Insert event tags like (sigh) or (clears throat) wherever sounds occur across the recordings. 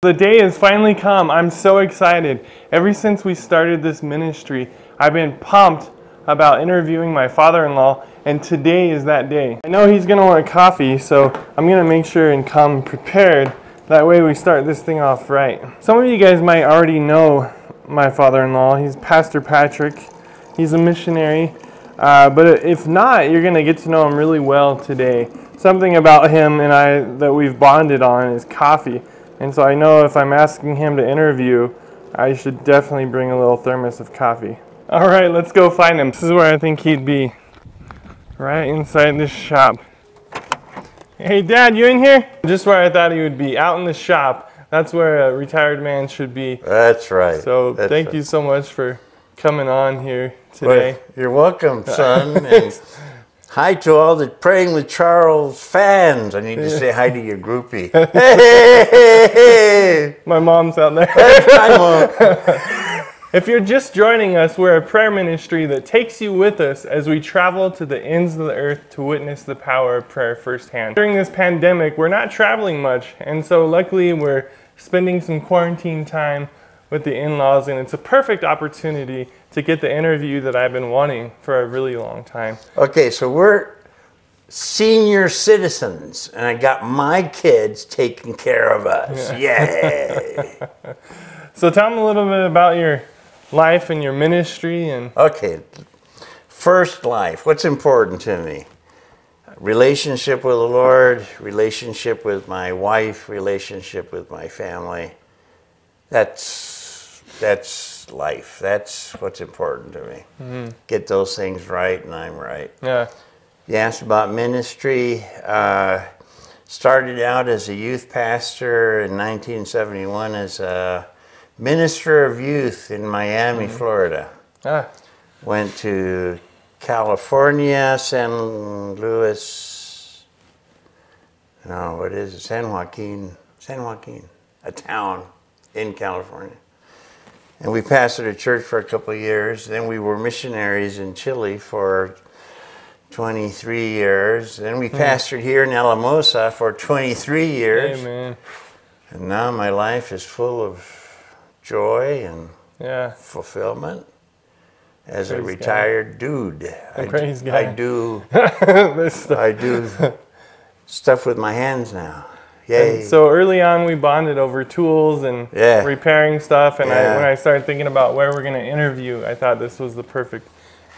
The day has finally come. I'm so excited. Ever since we started this ministry, I've been pumped about interviewing my father in law, and today is that day. I know he's going to want coffee, so I'm going to make sure and come prepared. That way, we start this thing off right. Some of you guys might already know my father in law. He's Pastor Patrick, he's a missionary. Uh, but if not, you're going to get to know him really well today. Something about him and I that we've bonded on is coffee. And so I know if I'm asking him to interview, I should definitely bring a little thermos of coffee. All right, let's go find him. This is where I think he'd be. Right inside this shop. Hey, Dad, you in here? Just where I thought he would be, out in the shop. That's where a retired man should be. That's right. So That's thank right. you so much for coming on here today. Well, you're welcome, son. (laughs) and hi to all the Praying with Charles fans. I need to say hi to your groupie. (laughs) Hey! My mom's out there. (laughs) Hi, Mom. If you're just joining us, we're a prayer ministry that takes you with us as we travel to the ends of the earth to witness the power of prayer firsthand. During this pandemic, we're not traveling much, and so luckily we're spending some quarantine time with the in laws, and it's a perfect opportunity to get the interview that I've been wanting for a really long time. Okay, so we're senior citizens, and I got my kids taking care of us. Yay! (laughs) So tell them a little bit about your life and your ministry and Okay, first life. What's important to me? Relationship with the Lord, relationship with my wife, relationship with my family. That's that's life. That's what's important to me. Get those things right, and I'm right. yeah. You asked about ministry. Uh, started out as a youth pastor in 1971 as a minister of youth in Miami, Florida. Ah, Went to California, San Luis. No, what is it? San Joaquin. San Joaquin, a town in California. And we pastored a church for a couple of years. Then we were missionaries in Chile for 23 years. Then we mm-hmm. pastored here in Alamosa for 23 years. amen. And now my life is full of joy and Yeah. fulfillment as a Praise God. retired dude. I, Praise God. (laughs) I do This stuff. I do stuff with my hands now. Yay. And so early on, we bonded over tools and Yeah. repairing stuff. And I, when I started thinking about where we're going to interview, I thought this was the perfect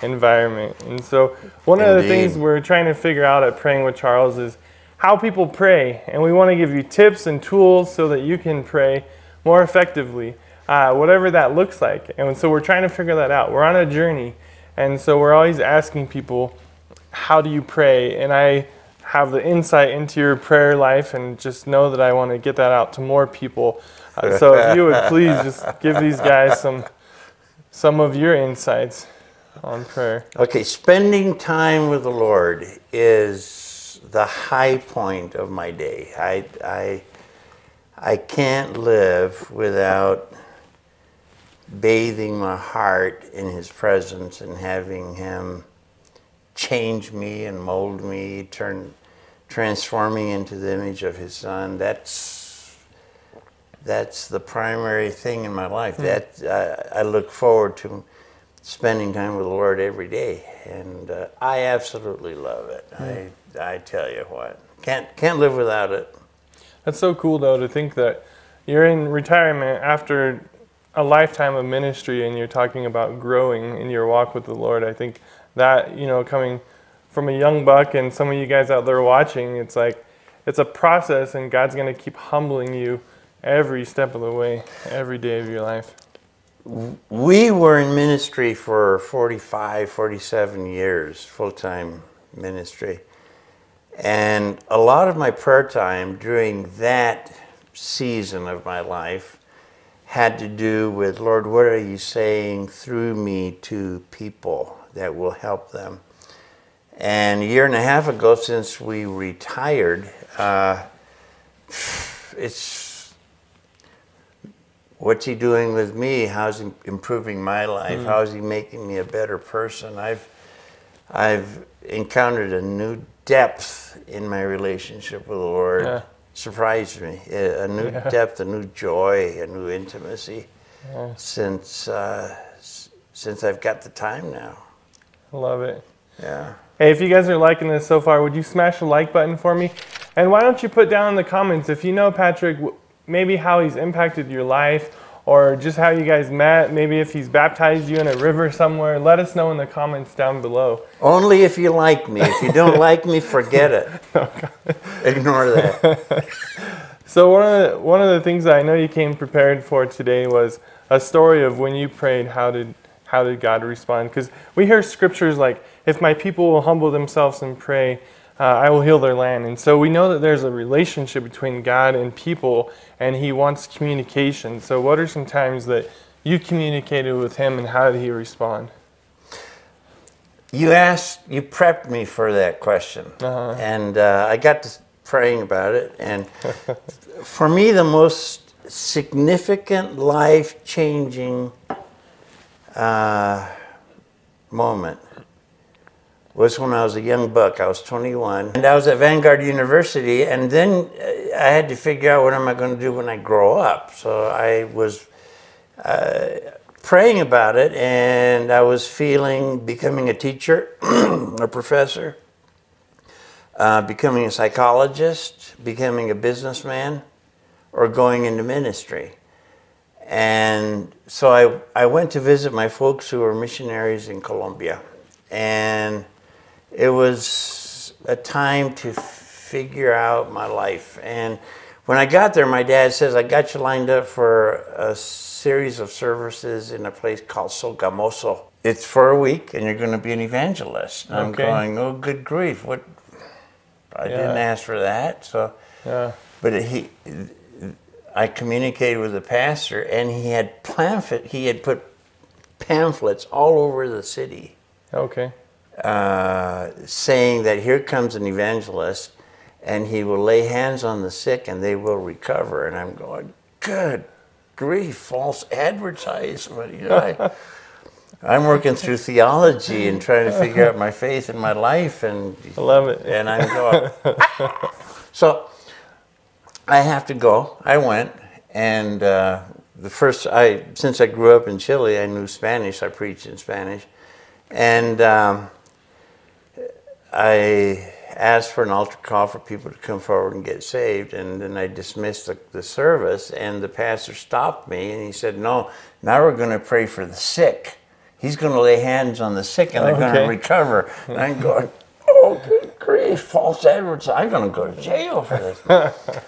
environment. And so one of the things we're trying to figure out at Praying with Charles is how people pray. And we want to give you tips and tools so that you can pray more effectively, uh, whatever that looks like. And so we're trying to figure that out. We're on a journey. And so we're always asking people, how do you pray? And I have the insight into your prayer life and just know that I want to get that out to more people. Uh, so if you would please just give these guys some some of your insights on prayer. okay, spending time with the Lord is the high point of my day. I I I can't live without bathing my heart in his presence and having him change me and mold me, turn transform me into the image of his son. That's that's the primary thing in my life. That I, I look forward to spending time with the Lord every day, and uh, I absolutely love it. I I tell you what, can't can't live without it. That's so cool though to think that you're in retirement after a lifetime of ministry and you're talking about growing in your walk with the Lord. I think that, you know, coming from a young buck and some of you guys out there watching, it's like it's a process and God's going to keep humbling you every step of the way, every day of your life. We were in ministry for 45, 47 years, full time ministry. And a lot of my prayer time during that season of my life had to do with Lord, what are you saying through me to people that will help them? And a year and a half ago, since we retired, uh, it's what's he doing with me? How's he improving my life? How's he making me a better person? I've I've encountered a new depth in my relationship with the Lord. Yeah. surprised me. A new Yeah. depth, a new joy, a new intimacy Yeah. since uh, since I've got the time now. I love it. Yeah. Hey, if you guys are liking this so far, would you smash the like button for me? And why don't you put down in the comments if you know Patrick, maybe how he's impacted your life or just how you guys met, maybe if he's baptized you in a river somewhere. Let us know in the comments down below. Only if you like me. If you don't like me, forget it. (laughs) Oh, Ignore that. (laughs) So one of the, one of the things that I know you came prepared for today was a story of when you prayed. How did how did God respond? Because we hear scriptures like, "If my people will humble themselves and pray, uh, I will heal their land." And so we know that there's a relationship between God and people, and He wants communication. So what are some times that you communicated with Him, and how did He respond? You asked, you prepped me for that question, Uh-huh. and uh, I got to praying about it. And (laughs) for me, the most significant, life-changing uh, moment was when I was a young buck. I was 21, and I was at Vanguard University, and then uh, I had to figure out what am I going to do when I grow up. So I was praying about it, and I was feeling becoming a teacher, (clears throat) a professor, uh, becoming a psychologist, becoming a businessman, or going into ministry. And so I, I went to visit my folks who were missionaries in Colombia. And it was a time to figure out my life. And when I got there, my dad says, I got you lined up for a series of services in a place called Sogamoso. It's for a week, and you're going to be an evangelist. And I'm going, oh, good grief. What? I didn't ask for that. So Yeah. but he, I communicated with the pastor, and he had pamphlet. He had put pamphlets all over the city, Okay. Uh, saying that here comes an evangelist, and he will lay hands on the sick, and they will recover. And I'm going, good grief, false advertisement. You know, I, (laughs) I'm working through theology and trying to figure out my faith in my life, and I love it. and I'm going. (laughs) so I have to go. I went, and uh, the first I since I grew up in Chile, I knew Spanish. I preached in Spanish, and um, I asked for an altar call for people to come forward and get saved, and then I dismissed the, the service, and the pastor stopped me, and he said, "No, now we're going to pray for the sick." He's going to lay hands on the sick and they're going to recover. And I'm going, oh, good grief, false advertising. I'm going to go to jail for this.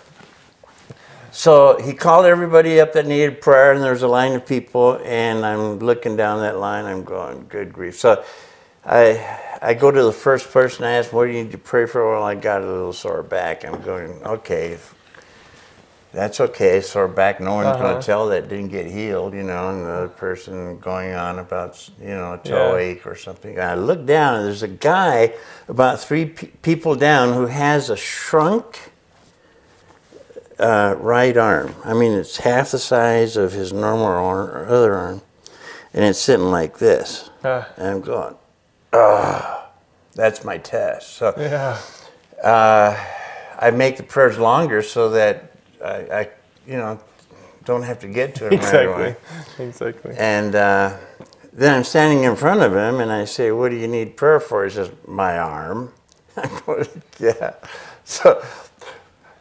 (laughs) so he called everybody up that needed prayer, and there's a line of people, and I'm looking down that line. I'm going, good grief. So I I go to the first person I ask, what do you need to pray for? Well, I got a little sore back. I'm going, okay, that's okay. Sore back, no one's going Uh-huh. to tell that didn't get healed, you know. And the other person going on about, you know, a toe Yeah. ache or something. And I look down, and there's a guy about three pe- people down who has a shrunk uh, right arm. I mean, it's half the size of his normal arm, other arm, and it's sitting like this. Ah, And I'm going, ah, that's my test. So yeah. uh, I make the prayers longer so that I, I, you know, don't have to get to him right away. Exactly. Exactly. And uh, then I'm standing in front of him and I say, What do you need prayer for? He says, My arm. (laughs) I go, Yeah. So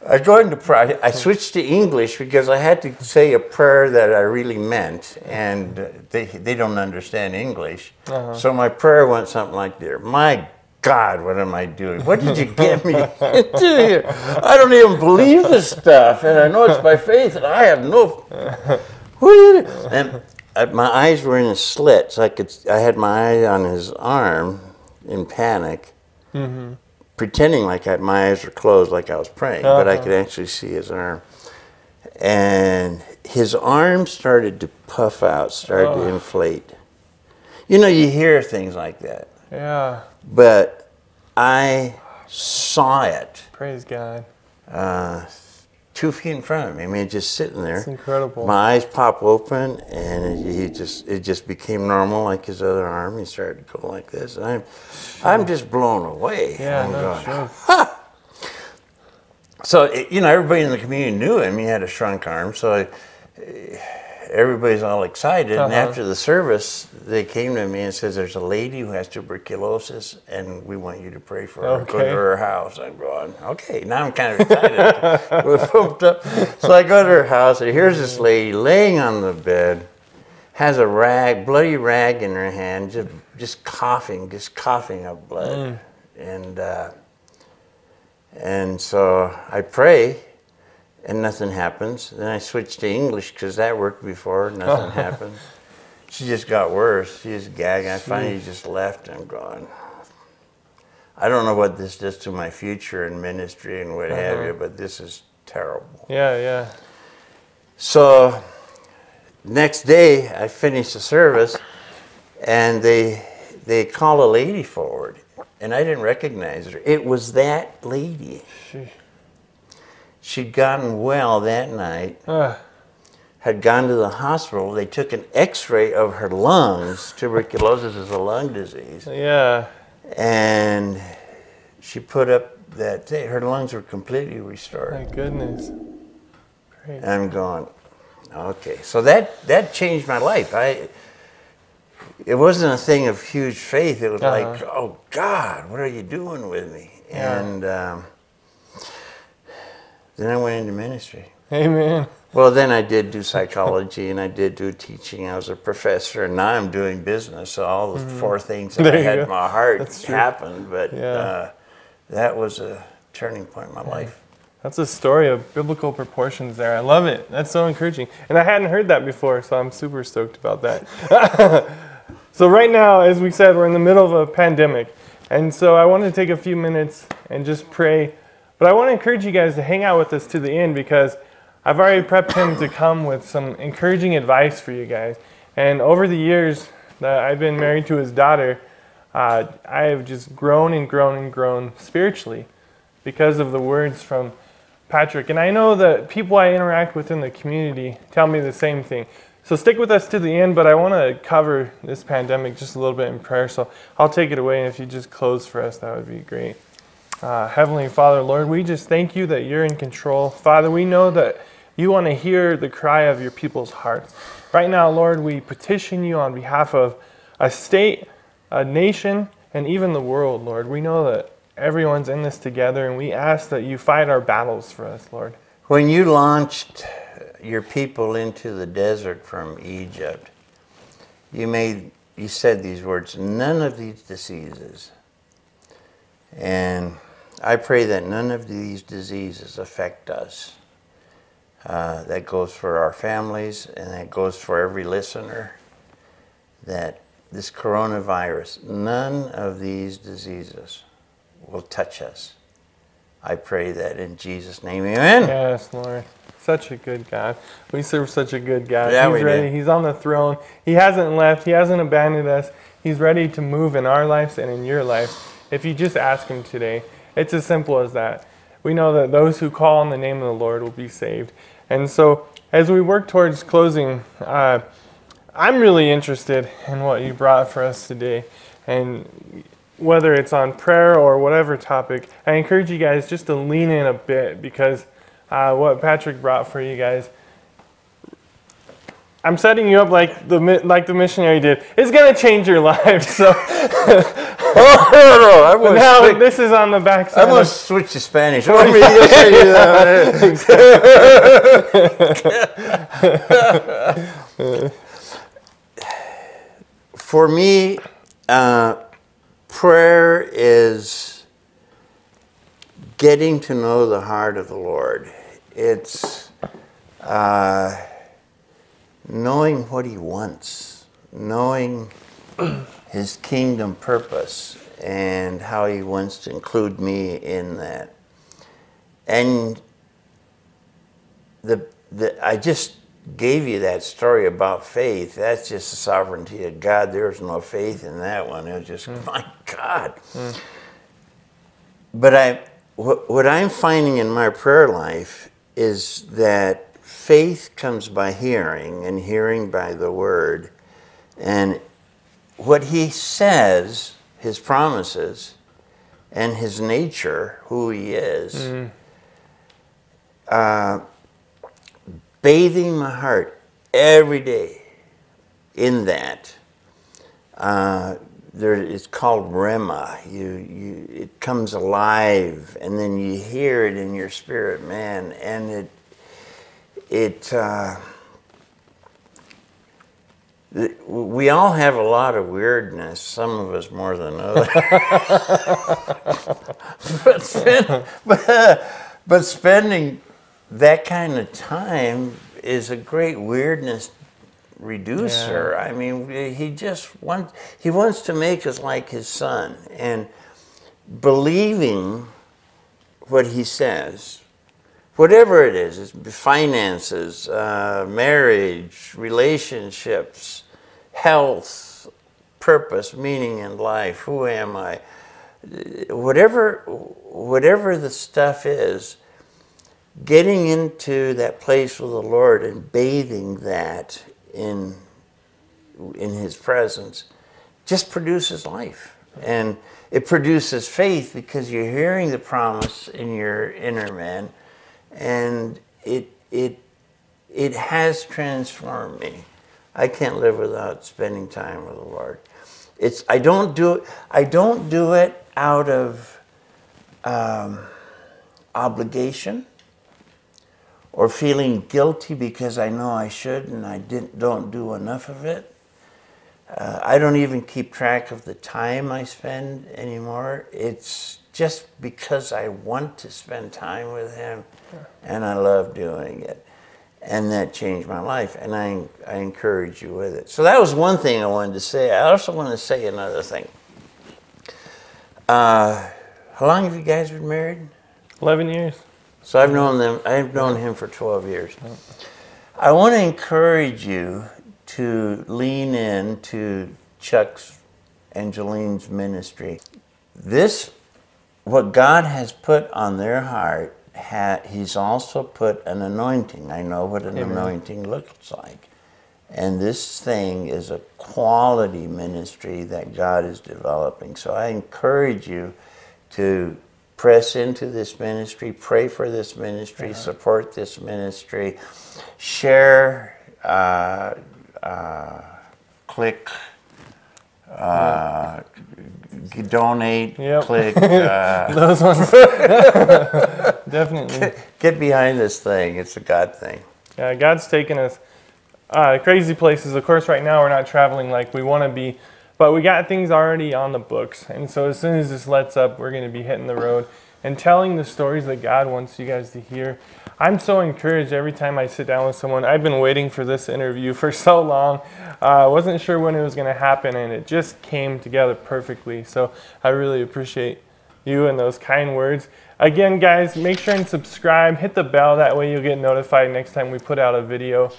I go into prayer. I switched to English because I had to say a prayer that I really meant, and they, they don't understand English. So my prayer went something like this My God, what am I doing? What did you get me (laughs) (laughs) into here? I don't even believe this stuff, and I know it's by faith, and I have no what are you doing? And uh, my eyes were in a slit, so I could. I had my eye on his arm in panic, pretending like I, my eyes were closed, like I was praying, but I could actually see his arm. And his arm started to puff out, started to Oh. inflate. You know, you hear things like that, Yeah. but I saw it Praise God. uh, two feet in front of me. I mean, just sitting there. It's incredible. My eyes pop open, and it, he just it just became normal, like his other arm. He started to go like this. And I'm I'm just blown away. yeah, I'm no going, joke. so it, you know, everybody in the community knew him. He had a shrunk arm, so I, everybody's all excited. And Uh-huh. after the service, they came to me and says, "There's a lady who has tuberculosis, and we want you to pray for her. Go to her house." I'm going, "Okay." Now I'm kind of excited. (laughs) We're pumped up. So I go to her house, and here's this lady laying on the bed, has a rag, bloody rag in her hand, just just coughing, just coughing up blood, and. Uh, and so I pray, and nothing happens. Then I switched to English because that worked before. Nothing (laughs) happened. She just got worse. She just gagging. I finally just left and gone. I don't know what this does to my future in ministry and what have uh-huh. you, but this is terrible. Yeah, yeah. So next day I finished the service and they they call a lady forward and I didn't recognize her. It was that lady. Sheesh. She'd gotten well that night, Uh, had gone to the hospital. They took an x-ray of her lungs. Tuberculosis is a lung disease. yeah. And she put up that thing. Her lungs were completely restored. My goodness. Great. I'm going, okay. So that that changed my life. I it wasn't a thing of huge faith. It was Uh-huh. like, oh God, what are you doing with me? Yeah. And um, then I went into ministry. Amen. Well, then I did do psychology and I did do teaching. I was a professor, and now I'm doing business. So all the four things that Mm-hmm. There I had in my heart That's true. happened. But Yeah. uh, that was a turning point in my life. That's a story of biblical proportions there. I love it. That's so encouraging. And I hadn't heard that before, so I'm super stoked about that. (laughs) so, right now, as we said, we're in the middle of a pandemic. And so, I want to take a few minutes and just pray. But I want to encourage you guys to hang out with us to the end because I've already prepped him to come with some encouraging advice for you guys. And over the years that I've been married to his daughter, uh, I have just grown and grown and grown spiritually because of the words from Patrick. And I know that people I interact with in the community tell me the same thing. So stick with us to the end, but I want to cover this pandemic just a little bit in prayer. So I'll take it away, and if you just close for us, that would be great. Uh, Heavenly Father, Lord, we just thank you that you're in control. Father, we know that you want to hear the cry of your people's hearts. Right now, Lord, we petition you on behalf of a state, a nation, and even the world, Lord. We know that everyone's in this together, and we ask that you fight our battles for us, Lord. When you launched your people into the desert from Egypt, you made you said these words, none of these diseases. And I pray that none of these diseases affect us. Uh, that goes for our families and that goes for every listener. That this coronavirus, none of these diseases will touch us. I pray that in Jesus' name, amen. Yes, Lord. Such a good God. We serve such a good God. Yeah, He's we ready. do. He's on the throne. He hasn't left. He hasn't abandoned us. He's ready to move in our lives and in your life. If you just ask Him today, it's as simple as that. We know that those who call on the name of the Lord will be saved. And so, as we work towards closing, uh, I'm really interested in what you brought for us today. And whether it's on prayer or whatever topic, I encourage you guys just to lean in a bit because uh, what Patrick brought for you guys. I'm setting you up like the like the missionary did. It's gonna change your (laughs) life. So (laughs) Oh, no, going now to switch, this is on the back I'm gonna switch to Spanish. For me, uh, prayer is getting to know the heart of the Lord. It's uh, knowing what He wants, knowing His kingdom purpose, and how He wants to include me in that. And the, the I just gave you that story about faith. That's just the sovereignty of God. There's no faith in that one. It was just hmm. my God. Hmm. But I, what, what I'm finding in my prayer life is that faith comes by hearing, and hearing by the word. And what he says, his promises, and his nature, who he is, uh, bathing my heart every day in that. Uh, there, it's called Rhema. You, you, it comes alive, and then you hear it in your spirit, man. And it, it. Uh, we all have a lot of weirdness, some of us more than others. (laughs) but, spend, but, (laughs) but spending that kind of time is a great weirdness reducer. Yeah. I mean, he just wants he wants to make us like his son, and believing what he says, whatever it is, finances, uh, marriage, relationships, health, purpose, meaning in life. Who am I? Whatever, whatever the stuff is, getting into that place with the Lord and bathing that in in His presence just produces life, and it produces faith because you're hearing the promise in your inner man, and it it it has transformed me. I can't live without spending time with the Lord. It's I don't do it. I don't do it out of um, obligation or feeling guilty because I know I should and I didn't, don't do enough of it. Uh, I don't even keep track of the time I spend anymore. It's just because I want to spend time with Him and I love doing it. And that changed my life, and I, I encourage you with it. So that was one thing I wanted to say. I also want to say another thing. Uh, how long have you guys been married? 11 years. So I've known them. I've known him for 12 years. I want to encourage you to lean in to Chuck's and Jolene's ministry. This, what God has put on their heart, ha, He's also put an anointing. I know what an Amen. anointing looks like. And this thing is a quality ministry that God is developing. So I encourage you to press into this ministry, pray for this ministry, uh-huh. support this ministry, share, uh, uh, click, uh, donate, yep. click. (laughs) Uh, Those ones. (laughs) Definitely. Get, get, behind this thing. It's a God thing. Yeah, God's taken us uh, crazy places. Of course, right now we're not traveling like we want to be but we got things already on the books. And so as soon as this lets up, we're going to be hitting the road and telling the stories that God wants you guys to hear. I'm so encouraged every time I sit down with someone. I've been waiting for this interview (laughs) for so long. I uh, wasn't sure when it was going to happen, and it just came together perfectly. So I really appreciate you and those kind words. Again, guys, make sure and subscribe. Hit the bell. That way you'll get notified next time we put out a video.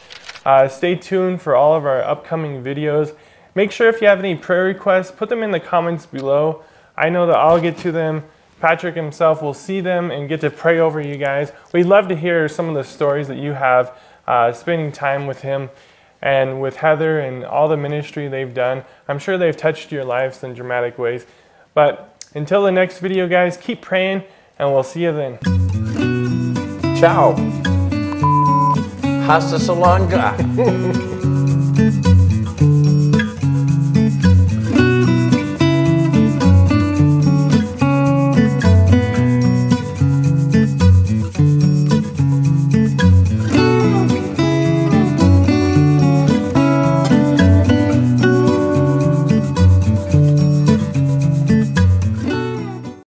Uh, stay tuned for all of our upcoming videos. Make sure if you have any prayer requests, put them in the comments below. I know that I'll get to them. Patrick himself will see them and get to pray over you guys. We'd love to hear some of the stories that you have uh, spending time with him and with Heather and all the ministry they've done. I'm sure they've touched your lives in dramatic ways. But until the next video, guys, keep praying and we'll see you then. Ciao. Hasta salonga. (laughs)